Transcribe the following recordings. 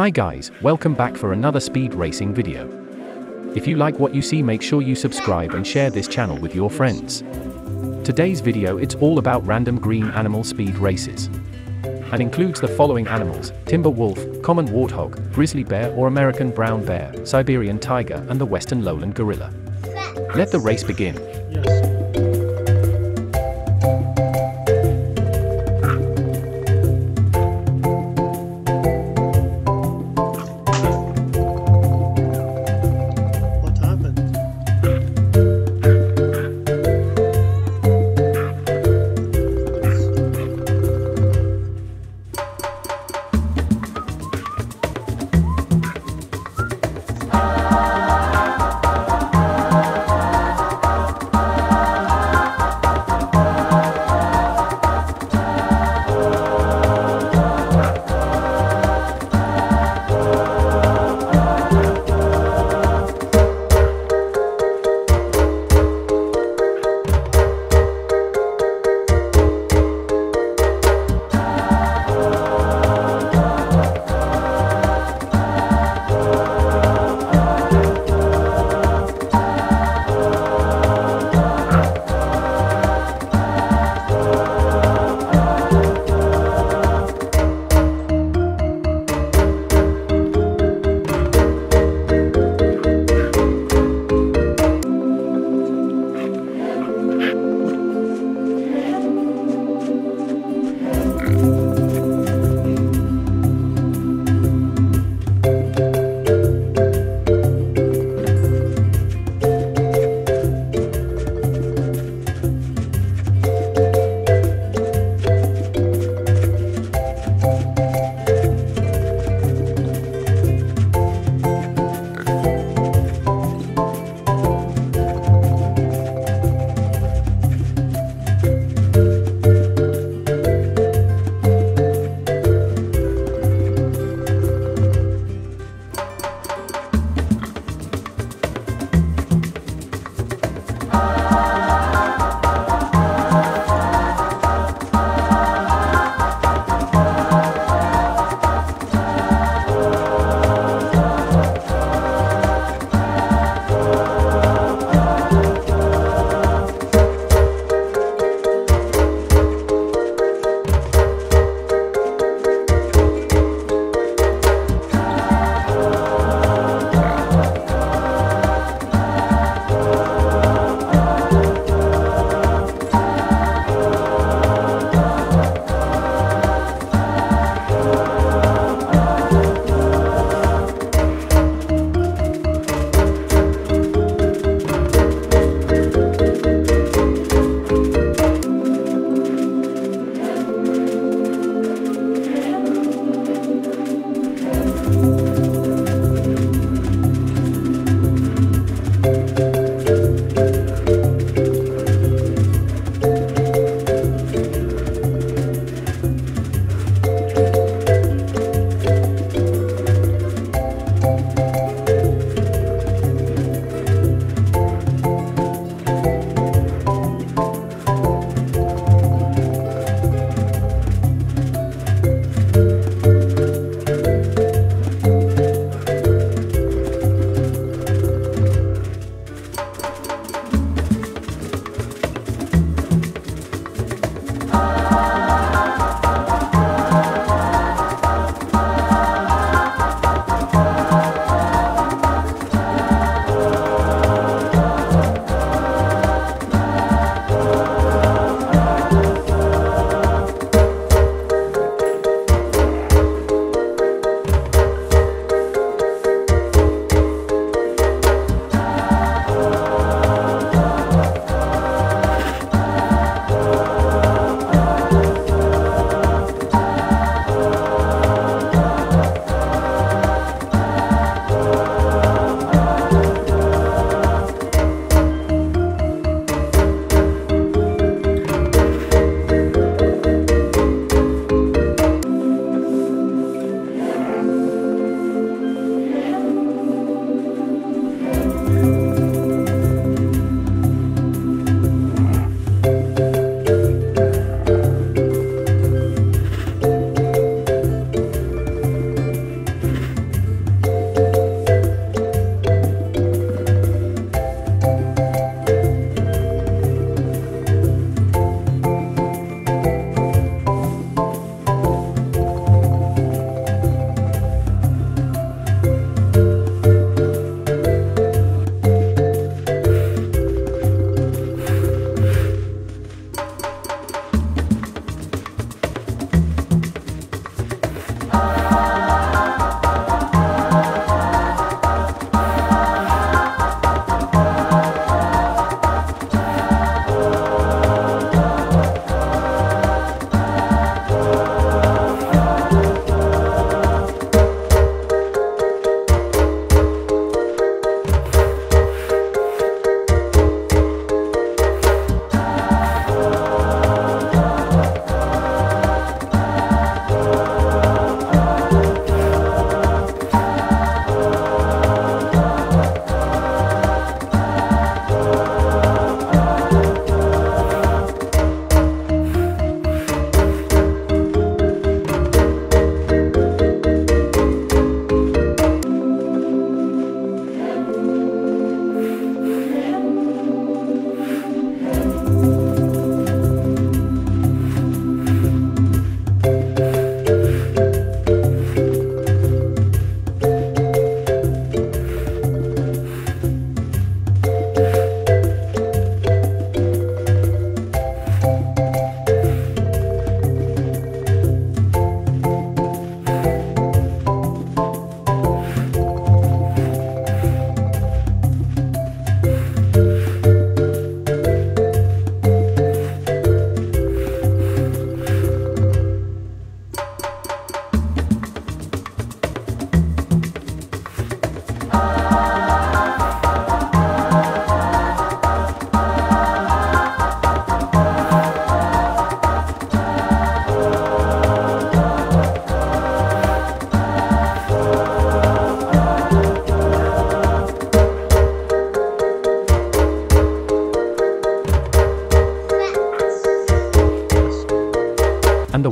Hi guys, welcome back for another speed racing video. If you like what you see make sure you subscribe and share this channel with your friends. Today's video it's all about random green animal speed races. And includes the following animals, timber wolf, common warthog, grizzly bear or American brown bear, Siberian tiger and the western lowland gorilla. Let the race begin.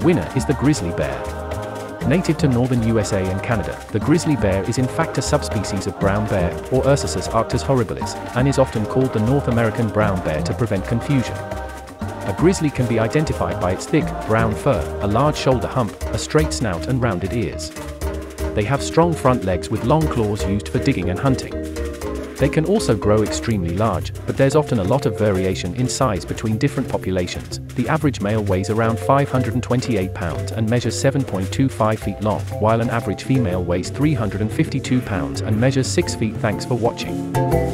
Winner is the grizzly bear. Native to northern USA and Canada, the grizzly bear is in fact a subspecies of brown bear, or Ursus arctos horribilis, and is often called the North American brown bear to prevent confusion. A grizzly can be identified by its thick, brown fur, a large shoulder hump, a straight snout and rounded ears. They have strong front legs with long claws used for digging and hunting. They can also grow extremely large, but there's often a lot of variation in size between different populations. The average male weighs around 528 pounds and measures 7.25 feet long, while an average female weighs 352 pounds and measures 6 feet. Thanks for watching.